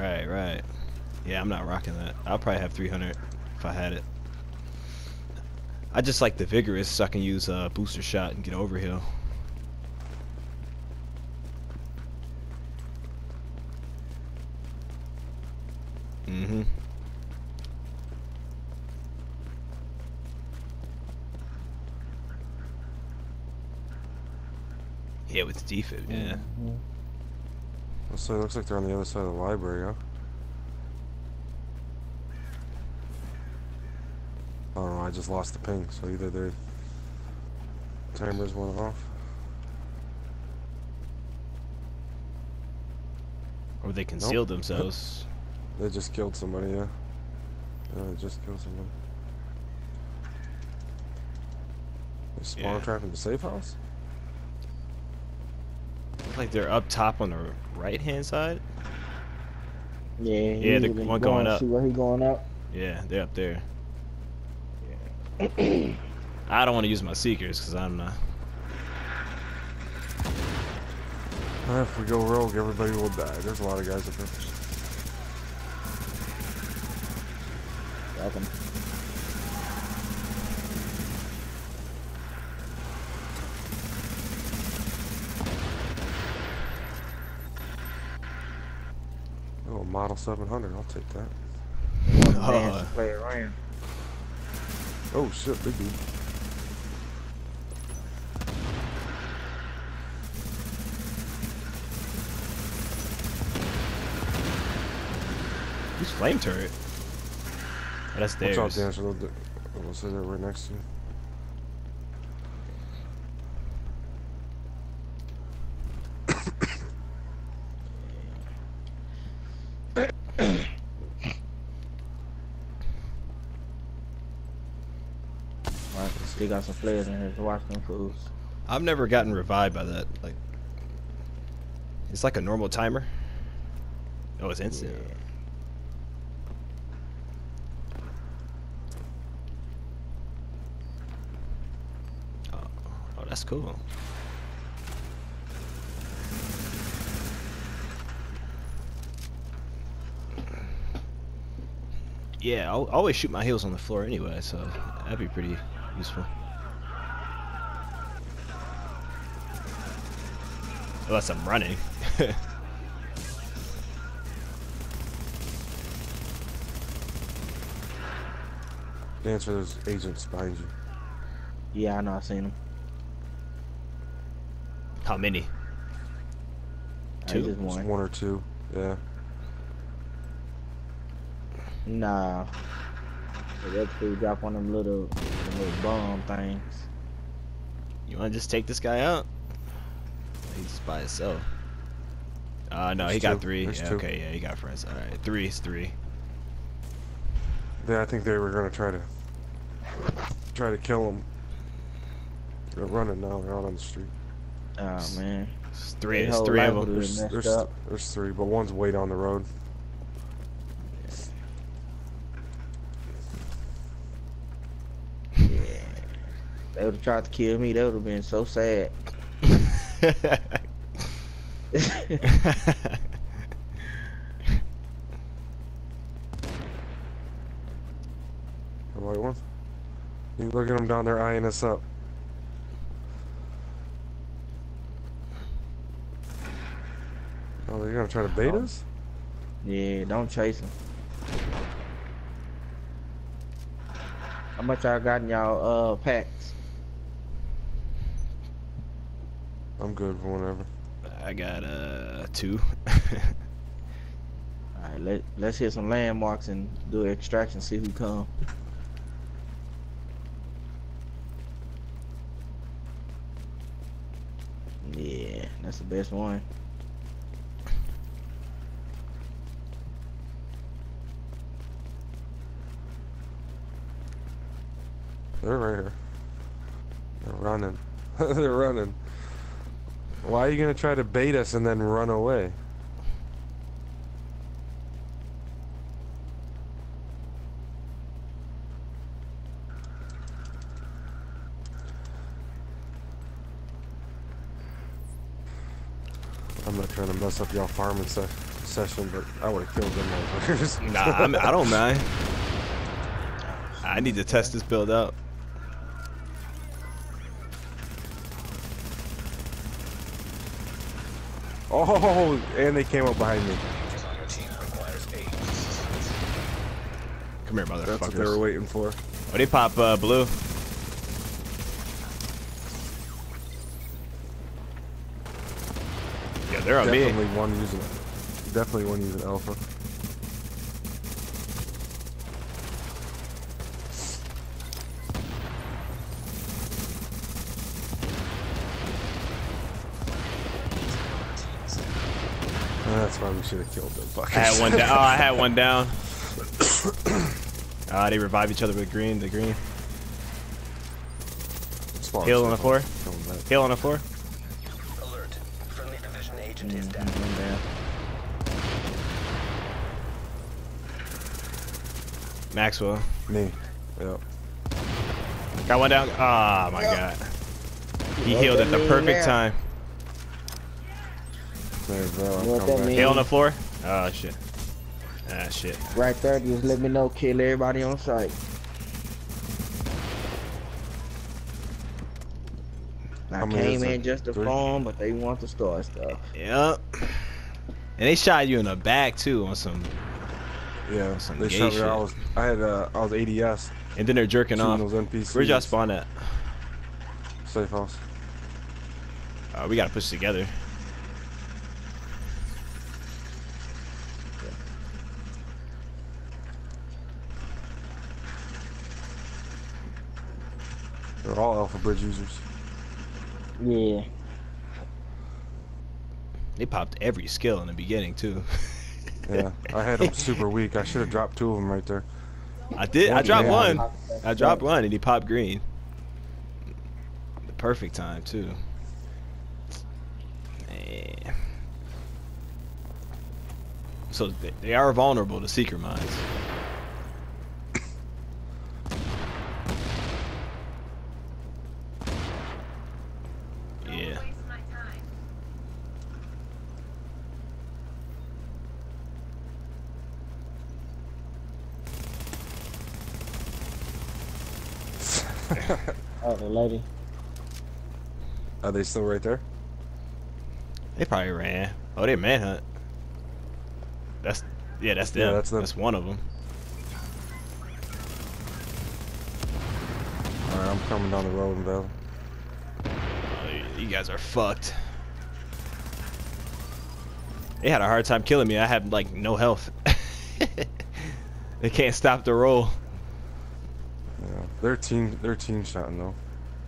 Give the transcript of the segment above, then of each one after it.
Right, right. Yeah, I'm not rocking that. I'll probably have 300 if I had it. I just like the vigorous so I can use a booster shot and get over hill. Mm-hmm. Yeah, with defib, yeah. Mm -hmm. So it looks like they're on the other side of the library, huh? I don't know, I just lost the ping, so either their timers went off. Or they concealed nope. themselves. they just killed somebody, yeah. Yeah, they just killed somebody. They spawn yeah. trap in the safe house? Looks like they're up top on the right hand side. Yeah, yeah, the one going, going up. See where he going up? Yeah, they're up there. I don't want to use my seekers because I'm not. If we go rogue, everybody will die. There's a lot of guys up there. Welcome. Oh, Model 700. I'll take that. Oh. Play around. Oh shit, big dude. Who's flame turret? Oh, that's theirs. Watch out, Dancer. We'll say that right next to you. They got some players in here to watch them fools. I've never gotten revived by that. Like, it's like a normal timer. Oh, it's instant. Yeah. Oh, oh, that's cool. Yeah, I'll always shoot my heels on the floor anyway, so that'd be pretty useful. Unless I'm running. Answer those agents behind you. Yeah, I know. I've seen them. How many? Uh, two. Just one. one or two. Yeah. Nah. That two drop on them little little bomb things. You want to just take this guy out? He's by himself. Uh, no, There's he got two. three. Yeah, okay, yeah, he got friends. All right, three is three. Yeah, I think they were gonna try to try to kill him. They're running now. They're out on the street. Oh man. It's three. It's three of them. There's, there's, there's three, but one's way down the road. They would have tried to kill me. That would have been so sad. the white one? You look at them down there eyeing us up. Oh, they're gonna try to bait oh. us? Yeah, don't chase them. How much I got in y'all uh packs? I'm good for whenever. I got uh two. Alright, let let's hit some landmarks and do an extraction, see who come. Yeah, that's the best one. They're right here. They're running. They're running. Why are you going to try to bait us and then run away? I'm not trying to mess up y'all farming stuff. session, but I would have killed them motherfuckers. Nah, I'm, I don't mind. I need to test this build out. Oh, and they came up behind me. Come here, motherfuckers. That's what they were waiting for. Oh, they pop uh, blue. Yeah, they're on Definitely me. one using Definitely one using alpha. That's why we should have killed them fuckers. I had one down. Oh, I had one down. Ah, they revive each other with green. The green. Spawn Heal on the floor. Coming. Heal on the floor. Alert. Friendly division agent is down. One down. Maxwell. Me. Yep. Got one down. Oh my god. He healed at the mean perfect now? time. There, bro. I'm What that back. mean? Heal on the floor. Oh shit. Ah shit. Right there, just let me know, kill everybody on site. I How many came in just to farm, but they want to start stuff. Yep. And they shot you in the back too on some. Yeah, Some they gay shot me. shit. I was, I had, uh, I was ADS. And then they're jerking shooting off. those NPCs. Where'd y'all spawn at? Safe house. Uh, we gotta push together. They're all Alpha Bridge users. Yeah. They popped every skill in the beginning too. Yeah, I had them super weak. I should have dropped two of them right there. I did. I dropped down. one. I dropped one, and he popped green. The perfect time too. Man. So they- they are vulnerable to seeker mines. Yeah. Oh, the lady. Are they still right there? They probably ran. Oh, they manhunt. That's yeah, that's them. Yeah, that's that's one of them. Alright, I'm coming down the road in Oh, you- you guys are fucked. They had a hard time killing me. I had like no health. they can't stop the roll. They're team, they're team shotting though.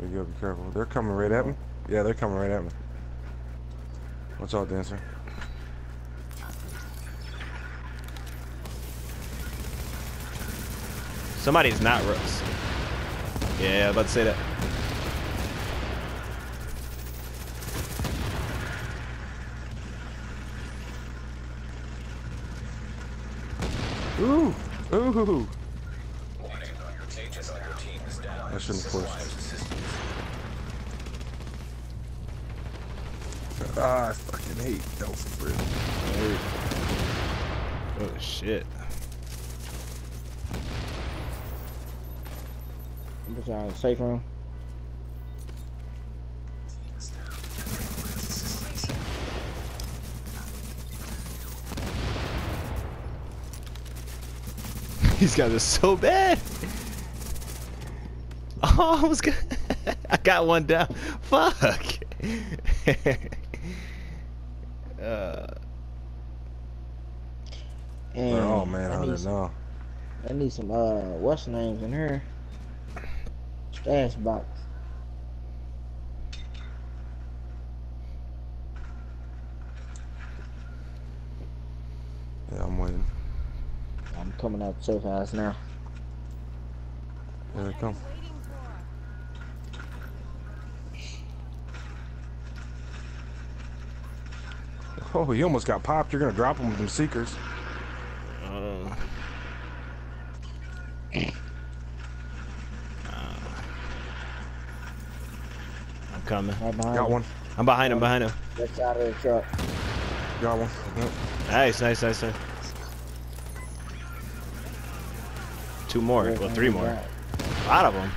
You gotta be careful. They're coming right at me. Yeah, they're coming right at me. Watch out, dancer. Somebody's not Russ. Yeah, about to say that. Ooh, ooh. I shouldn't have pushed. Ah, I fucking hate Alpha Bridge. Oh shit. Put y'all in the safe room. These guys are so bad. Oh, I was gonna. I got one down. Fuck. uh, And Oh man, I I don't some, know. I need some uh what's names in here. Stash box. Yeah, I'm waiting. I'm coming out safe house now. Here they come. Oh, he almost got popped. You're gonna drop him with them seekers. uh, I'm coming. Right Got him. one. I'm behind him. Behind him. Left side of the truck. Got one. Yep. Nice, nice, nice, nice. Two more. Well, three more. A lot of them.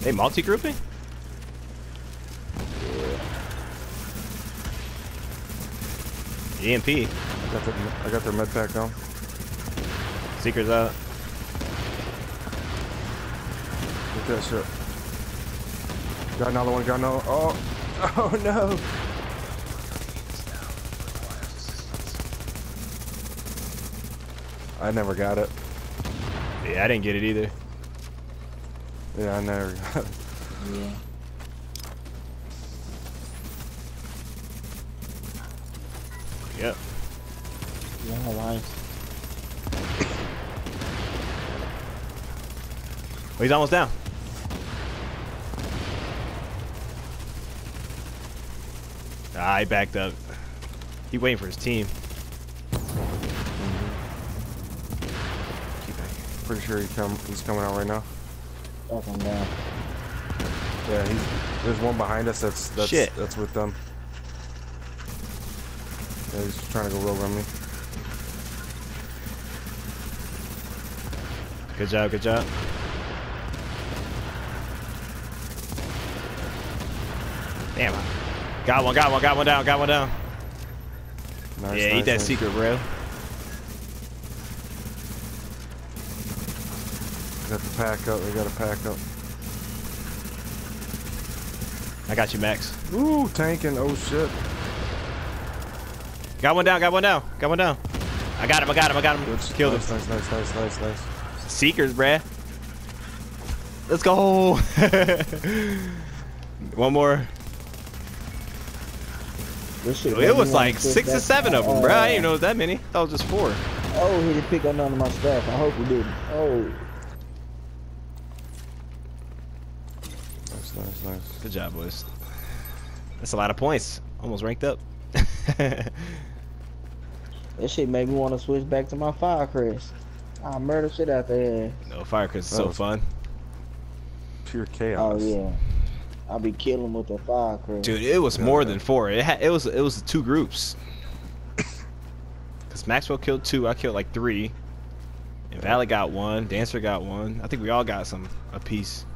They multi-grouping? EMP. I got, the, I got their med pack on. Seekers out. Get that shit. Got another one, got another Oh! Oh no! I never got it. Yeah, I didn't get it either. Yeah, I never got it. Yeah. Yep. Yeah, nice. Oh, he's almost down. Ah, he backed up. He waiting for his team. Pretty sure he come, he's coming out right now. Up and down. Yeah, he's, there's one behind us that's that's Shit. that's with them. Yeah, he's trying to go rogue on me. Good job, good job. Damn. Got one, got one, got one down, got one down. Nice, yeah, nice, eat that nice. secret, bro. Got the pack up. we got a pack up. I got you, Max. Ooh, tanking. Oh shit. Got one down, got one down, got one down. I got him, I got him, I got him. Good. Killed nice, him. Nice, nice, nice, nice, nice. Seekers, bruh. Let's go. one more. It was like six or seven of them, bro. I uh, didn't even know it was that many. That was just four. Oh, he didn't pick up none of my stuff. I hope he didn't. Oh, Nice, nice, nice. Good job, boys. That's a lot of points. Almost ranked up. that shit made me want to switch back to my Firecrest. I murder shit out there. no, Firecrest is so fun. Pure chaos. Oh yeah. I'll be killing with the Firecrest. Dude, it was more than four. It had, it was it was two groups. Cause Maxwell killed two, I killed like three. And Valley got one, Dancer got one. I think we all got some a piece.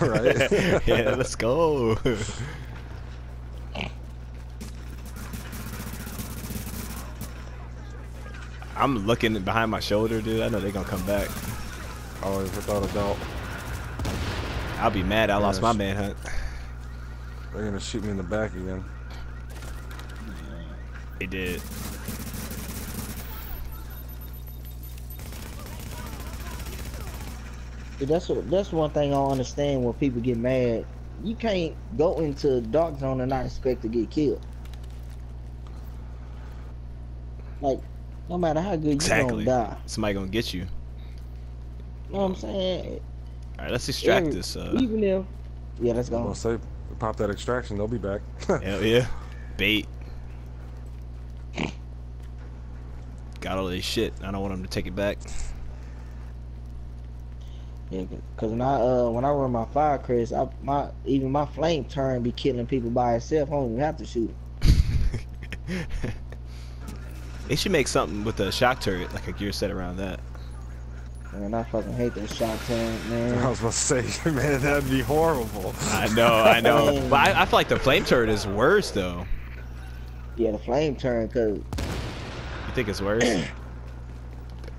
Right. yeah, let's go. I'm looking behind my shoulder, dude. I know they're gonna come back. Always without a doubt. I'll be mad I lost my manhunt. They're gonna shoot me in the back again. They did. That's what, that's one thing I don't understand when people get mad. You can't go into dark zone and not expect to get killed. Like, no matter how good Exactly. you gonna die. Somebody gonna get you. You know what I'm saying? All right, let's extract Every- this. Uh, Even if, yeah, let's go. I'm go. gonna say, pop that extraction. They'll be back. hell yeah, bait. Got all this shit. I don't want them to take it back. Yeah, cause when I uh when I run my Firecrest, I my even my flame turret be killing people by itself. I don't even have to shoot. they should make something with a shock turret, like a gear set around that. Man, I fucking hate that shot man. I was about to say, man, that'd be horrible. I know, I know. But I, I feel like the flame turret is worse, though. Yeah, the flame turret, cause You think it's worse?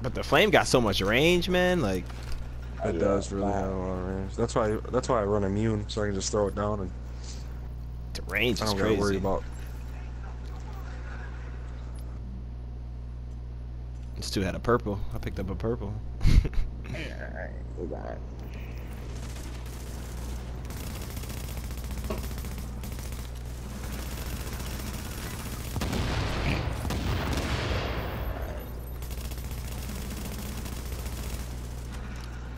but the flame got so much range, man. Like, It yeah, does really have a lot of range. That's why. That's why I run immune, so I can just throw it down and the range I don't gotta worry about. This two had a purple. I picked up a purple.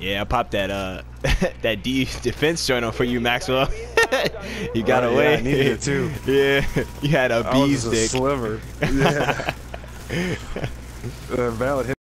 Yeah, I popped that uh that D defense joint on for you, Maxwell. you got Oh, yeah, away. I needed it too. yeah, you had a bee's just a sliver. Yeah. uh, valid hit.